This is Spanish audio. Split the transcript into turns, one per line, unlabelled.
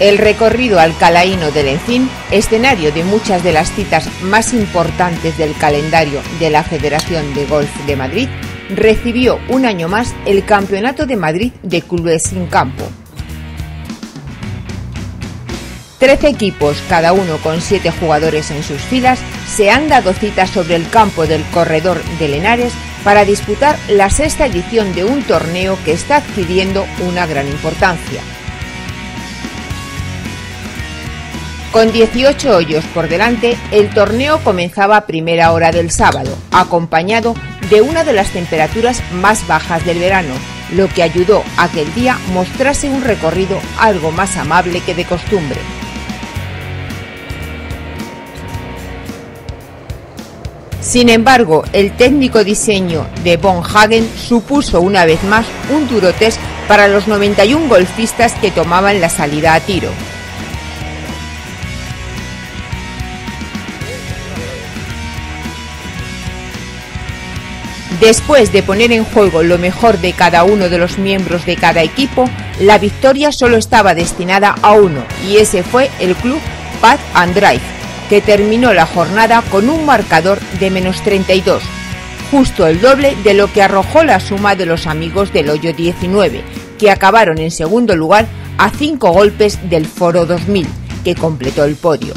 El recorrido alcalaíno del Encín, escenario de muchas de las citas más importantes del calendario de la Federación de Golf de Madrid, recibió un año más el Campeonato de Madrid de Clubes sin Campo. Trece equipos, cada uno con siete jugadores en sus filas, se han dado cita sobre el campo del Corredor de Lenares para disputar la sexta edición de un torneo que está adquiriendo una gran importancia. Con 18 hoyos por delante, el torneo comenzaba a primera hora del sábado, acompañado de una de las temperaturas más bajas del verano, lo que ayudó a que el día mostrase un recorrido algo más amable que de costumbre. Sin embargo, el técnico diseño de Von Hagen supuso una vez más un duro test para los 91 golfistas que tomaban la salida a tiro. Después de poner en juego lo mejor de cada uno de los miembros de cada equipo, la victoria solo estaba destinada a uno y ese fue el club Pat and Drive, que terminó la jornada con un marcador de menos 32, justo el doble de lo que arrojó la suma de los amigos del hoyo 19, que acabaron en segundo lugar a cinco golpes del Foro 2000, que completó el podio.